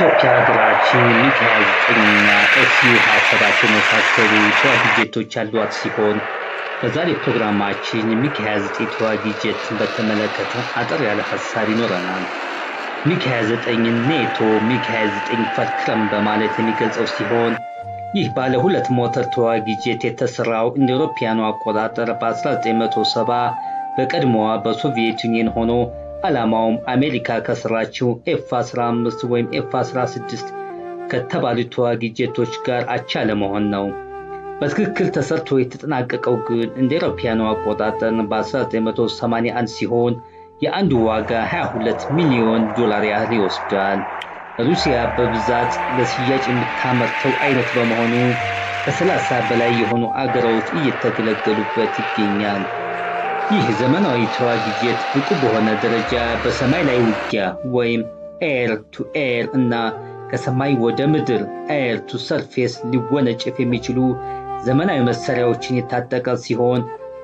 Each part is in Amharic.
ሀገራችን ሚግ 29ና ኤስዩ 27 የመሳሰሉ ተዋጊ ጄቶች ያሏት ሲሆን በዛሬ ፕሮግራማችን ሚግ 29 ተዋጊ ጄትን በተመለከተ አጠር ያለ ሀሳብ ይኖረናል። ሚግ 29 ኔቶ ሚግ 29 Fulcrum በማለት የሚገልጸው ሲሆን ይህ ባለ ሁለት ሞተር ተዋጊ ጄት የተሰራው እንደ አውሮፓውያኑ አቆጣጠር በ1970 በቀድሞዋ በሶቪየት ዩኒየን ሆኖ ዓላማውም አሜሪካ ከሰራችው ኤፍ 15 ወይም ኤፍ 16 ከተባሉ ተዋጊ ጄቶች ጋር አቻ ለመሆን ነው። በትክክል ተሰርቶ የተጠናቀቀው ግን እንደ አውሮፓውያኑ አቆጣጠር በ1981 ሲሆን የአንዱ ዋጋ 22 ሚሊዮን ዶላር ያህል ይወስዳል። ሩሲያ በብዛት ለሽያጭ የምታመርተው አይነት በመሆኑ ከ30 በላይ የሆኑ አገሮች እየተገለገሉበት ይገኛል። ይህ ዘመናዊ ተዋጊ ጄት ብቁ በሆነ ደረጃ በሰማይ ላይ ውጊያ ወይም air to air እና ከሰማይ ወደ ምድር air to surface ሊወነጨፍ የሚችሉ ዘመናዊ መሳሪያዎችን የታጠቀ ሲሆን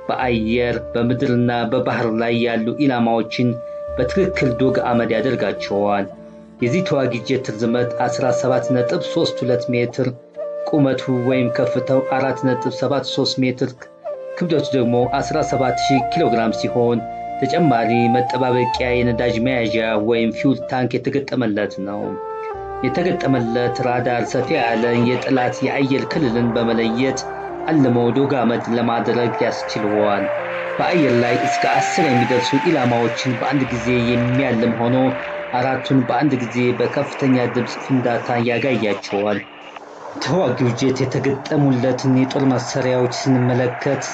በአየር በምድርና በባህር ላይ ያሉ ኢላማዎችን በትክክል ዶግ አመድ ያደርጋቸዋል። የዚህ ተዋጊ ጄት ርዝመት 17.32 ሜትር፣ ቁመቱ ወይም ከፍታው 4.73 ሜትር ክብደቱ ደግሞ 17000 ኪሎ ግራም ሲሆን ተጨማሪ መጠባበቂያ የነዳጅ መያዣ ወይም fuel tank የተገጠመለት ነው። የተገጠመለት ራዳር ሰፊ ያለ የጠላት የአየር ክልልን በመለየት አልሞ ዶግ አመድ ለማድረግ ያስችለዋል። በአየር ላይ እስከ አስር የሚደርሱ ኢላማዎችን በአንድ ጊዜ የሚያልም ሆኖ አራቱን በአንድ ጊዜ በከፍተኛ ድምፅ ፍንዳታ ያጋያቸዋል። ተዋጊው ጄት የተገጠሙለትን የጦር መሳሪያዎች ስንመለከት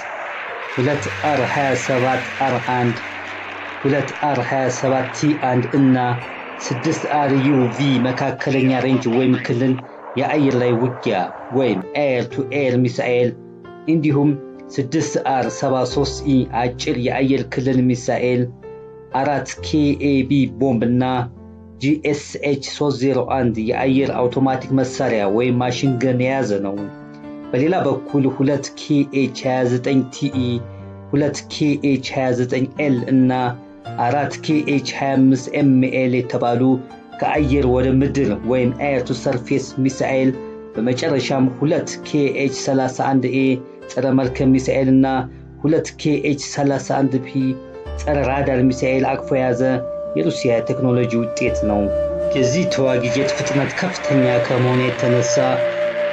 ሁለት R 27 R 1 ሁለት R 27 T 1 እና ስድስት R UV መካከለኛ range ወይም ክልል የአየር ላይ ውጊያ ወይም air to air ሚሳኤል እንዲሁም ስድስት R 73 E አጭር የአየር ክልል ሚሳኤል አራት KAB ቦምብ እና GSH 301 የአየር አውቶማቲክ መሳሪያ ወይም machine gun የያዘ ነው። በሌላ በኩል ሁለት KH 29 TE፣ ሁለት KH 29 L እና አራት KH 25 ML የተባሉ ከአየር ወደ ምድር ወይም air to surface ሚሳኤል በመጨረሻም ሁለት KH 31 A ጸረ መርከብ ሚሳኤል እና ሁለት KH 31 P ጸረ ራዳር ሚሳኤል አቅፎ የያዘ የሩሲያ ቴክኖሎጂ ውጤት ነው። የዚህ ተዋጊ ጄት ፍጥነት ከፍተኛ ከመሆኑ የተነሳ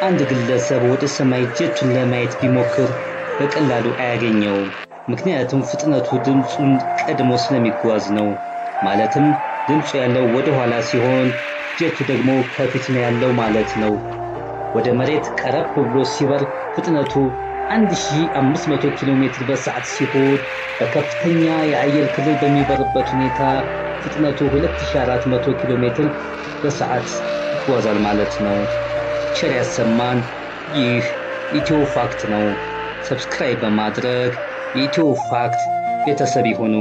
አንድ ግለሰብ ወደ ሰማይ ጄቱን ለማየት ቢሞክር በቀላሉ አያገኘውም። ምክንያቱም ፍጥነቱ ድምፁን ቀድሞ ስለሚጓዝ ነው። ማለትም ድምፁ ያለው ወደ ኋላ ሲሆን ጄቱ ደግሞ ከፊት ነው ያለው ማለት ነው። ወደ መሬት ቀረብ ብሎ ሲበር ፍጥነቱ 1500 ኪሎ ሜትር በሰዓት ሲሆን በከፍተኛ የአየር ክልል በሚበርበት ሁኔታ ፍጥነቱ 2400 ኪሎ ሜትር በሰዓት ይጓዛል ማለት ነው። ቸር ያሰማን። ይህ ኢትዮ ፋክት ነው። subscribe በማድረግ የኢትዮ ፋክት ቤተሰብ ይሁኑ።